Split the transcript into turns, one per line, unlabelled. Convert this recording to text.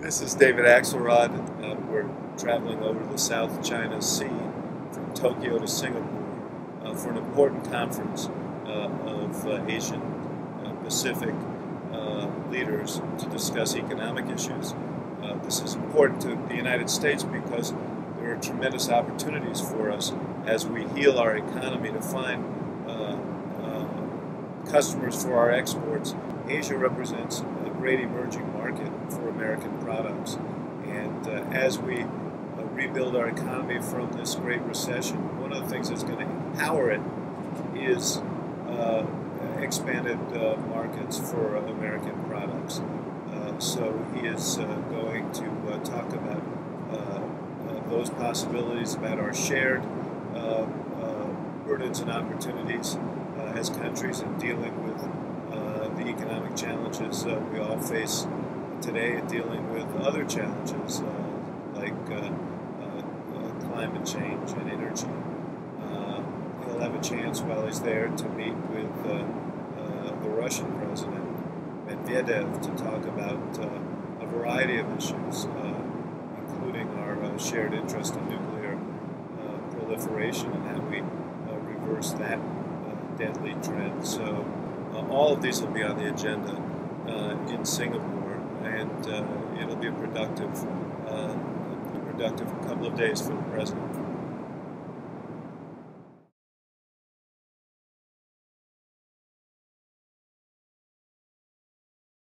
This is David Axelrod. Uh, we're traveling over the South China Sea from Tokyo to Singapore uh, for an important conference uh, of uh, Asian uh, Pacific uh, leaders to discuss economic issues. this is important to the United States because there are tremendous opportunities for us as we heal our economy to find customers for our exports. Asia represents great emerging market for American products. And uh, as we uh, rebuild our economy from this great recession, one of the things that's going to power it is uh, expanded uh, markets for American products. Uh, so he is uh, going to talk about those possibilities, about our shared burdens and opportunities as countries in dealing with challenges we all face today dealing with other challenges uh, like uh, uh, uh climate change and energy. Uh, he'll have a chance while he's there to meet with uh, the Russian president, Medvedev, to talk about a variety of issues, including our shared interest in nuclear proliferation and how we reverse that deadly trend. So all of these will be on the agenda in Singapore and uh, it'll be a productive, uh, a productive couple of days for the president.